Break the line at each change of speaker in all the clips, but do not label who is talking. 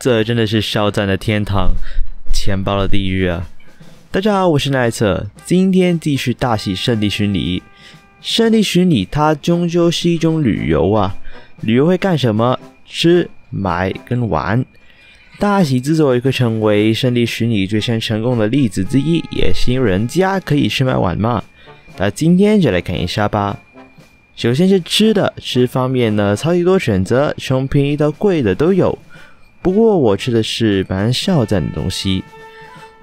这真的是肖战的天堂，钱包的地狱啊！大家好，我是奈特，今天继续大喜圣地巡礼。圣地巡礼它终究是一种旅游啊，旅游会干什么？吃、买跟玩。大喜之所以会成为圣地巡礼最先成功的例子之一，也是因为人家可以吃买玩嘛。那今天就来看一下吧。首先是吃的，吃方面呢，超级多选择，从便宜到贵的都有。不过我吃的是蛮肖战的东西。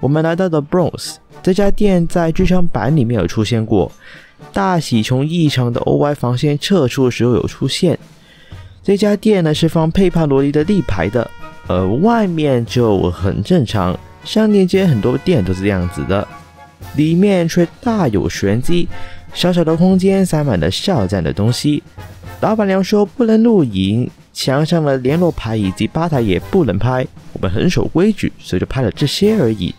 我们来到的 Bronze 这家店在剧场版里面有出现过，大喜从异常的 OY 防线撤出的时候有出现。这家店呢是放佩帕罗尼的立牌的，而外面就很正常，商店街很多店都是这样子的，里面却大有玄机。小小的空间塞满了少战的东西。老板娘说不能露营。墙上的联络牌以及吧台也不能拍，我们很守规矩，所以就拍了这些而已。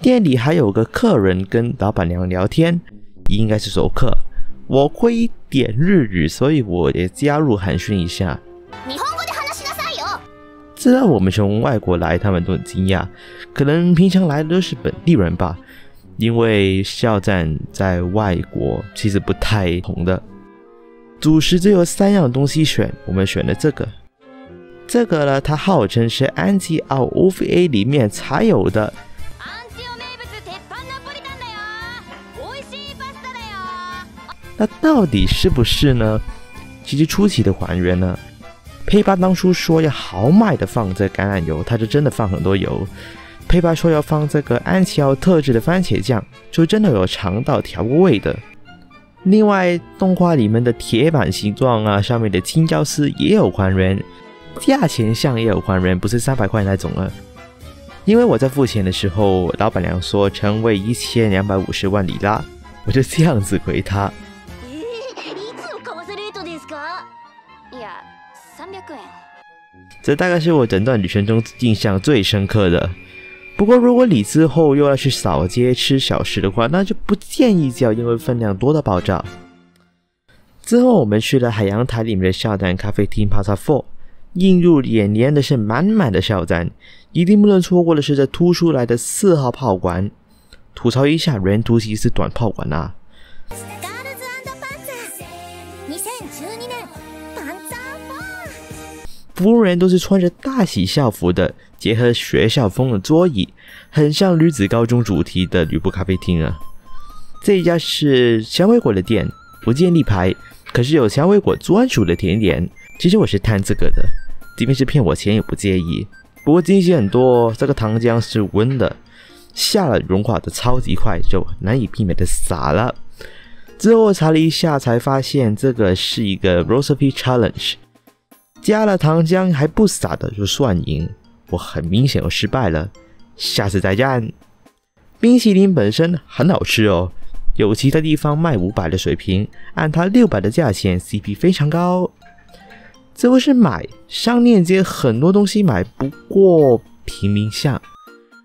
店里还有个客人跟老板娘聊天，应该是熟客。我会一点日语，所以我也加入寒暄一下。知道我们从外国来，他们都很惊讶，可能平常来的都是本地人吧，因为肖战在外国其实不太红的。主食只有三样东西选，我们选了这个。这个呢，它号称是安吉奥 OVA 里面才有的。那到底是不是呢？其实出奇的还原呢。佩巴当初说要豪迈的放这橄榄油，他就真的放很多油。佩巴说要放这个安琪奥特制的番茄酱，就真的有尝到调过味的。另外，动画里面的铁板形状啊，上面的青椒丝也有还原，价钱上也有还原，不是三百块那种了。因为我在付钱的时候，老板娘说成为一千两百五十万里拉，我就这样子回她。这大概是我整段旅程中印象最深刻的。不过，如果你之后又要去扫街吃小食的话，那就不建议叫，因为分量多到爆炸。之后我们去了海洋台里面的下站咖啡厅 Pasta Four，映入眼帘的是满满的校站，一定不能错过的是这突出来的四号炮管。吐槽一下，人突袭是短炮管啊。服务员都是穿着大喜校服的，结合学校风的桌椅，很像女子高中主题的女仆咖啡厅啊。这一家是香威果的店，不建立牌，可是有香威果专属的甜点。其实我是贪这个的，即便是骗我钱也不介意。不过惊喜很多，这个糖浆是温的，下了融化的超级快，就难以避免的洒了。之后查了一下，才发现这个是一个 recipe challenge。加了糖浆还不洒的就算赢，我很明显又失败了，下次再战。冰淇淋本身很好吃哦，有其他地方卖五百的水平，按它六百的价钱，CP 非常高。这不是买商店街很多东西买不过平民巷，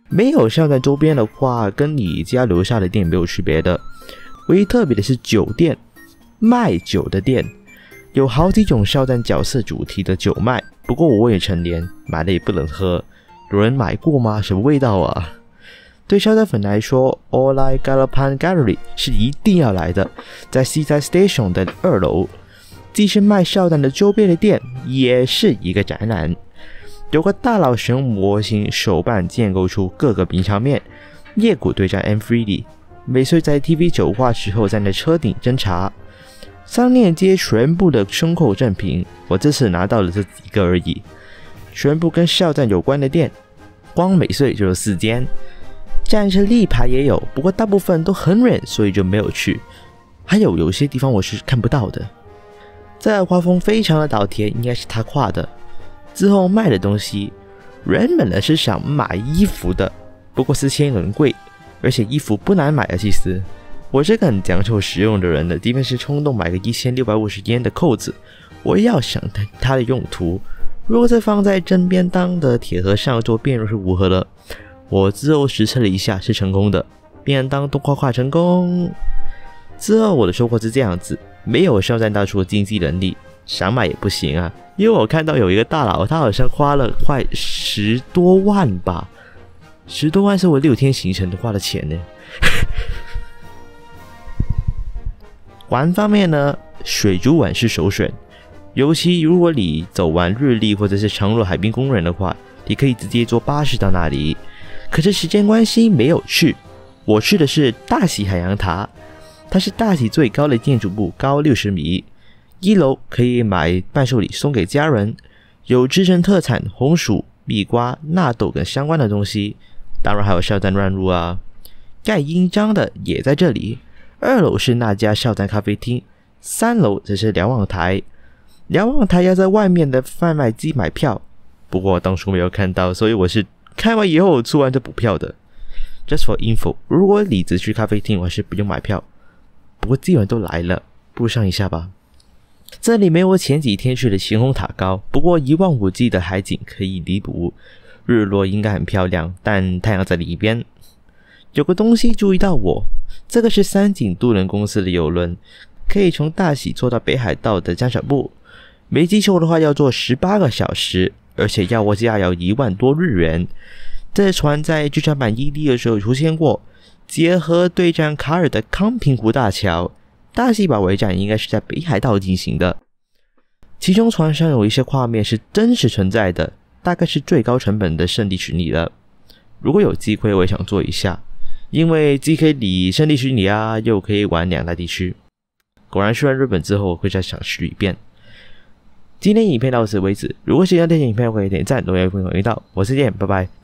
没有像在周边的话，跟你家楼下的店没有区别的。唯一特别的是酒店，卖酒的店。有好几种肖战角色主题的酒卖，不过我未成年，买了也不能喝。有人买过吗？什么味道啊？对肖战粉来说，All I Galapan Gallery 是一定要来的，在 c si station 的二楼，既是卖肖战的周边的店，也是一个展览。有个大佬使用模型手办建构出各个名场面，夜谷对战 M3D，美穗在 TV 酒话时候站在车顶侦查。商链街全部的胸口正品，我这次拿到了这几个而已。全部跟肖战有关的店，光美穗就有四间。战车立牌也有，不过大部分都很远，所以就没有去。还有有些地方我是看不到的。这画风非常的倒贴，应该是他画的。之后卖的东西，原本呢是想买衣服的，不过四千很贵，而且衣服不难买啊，其实。我是个很讲究实用的人的，即便是冲动买个一千六百五十烟的扣子，我也要想它它的用途。如果再放在真便当的铁盒上做便若是如何了？我之后实测了一下，是成功的，便当都画化成功。之后我的收获是这样子：没有肖战大叔的经济能力，想买也不行啊，因为我看到有一个大佬，他好像花了快十多万吧，十多万是我六天行程的花的钱呢。玩方面呢，水族馆是首选，尤其如果你走完日历或者是长乐海滨公园的话，你可以直接坐巴士到那里。可是时间关系没有去，我去的是大喜海洋塔，它是大喜最高的建筑物，高六十米，一楼可以买伴手礼送给家人，有自身特产红薯、蜜瓜、纳豆等相关的东西，当然还有校站乱入啊，盖印章的也在这里。二楼是那家校站咖啡厅，三楼则是瞭望台。瞭望台要在外面的贩卖机买票，不过当初没有看到，所以我是看完以后出完就补票的。Just for info，如果你只去咖啡厅，我是不用买票。不过既然都来了，不如上一下吧。这里没有前几天去的晴空塔高，不过一望无际的海景可以弥补。日落应该很漂亮，但太阳在里边。有个东西注意到我。这个是三井渡轮公司的游轮，可以从大喜坐到北海道的江小部。没记错的话，要坐十八个小时，而且要我价要一万多日元。这船在剧场版 ED 的时候出现过，结合对战卡尔的康平湖大桥。大喜保卫战应该是在北海道进行的，其中船上有一些画面是真实存在的，大概是最高成本的圣地巡礼了。如果有机会，我也想做一下。因为既可以理圣地巡礼啊，又可以玩两大地区。果然去完日本之后，会再想去一遍。今天影片到此为止。如果喜欢电影影片，可以点赞、留言、分享、频道。我是剑，拜拜。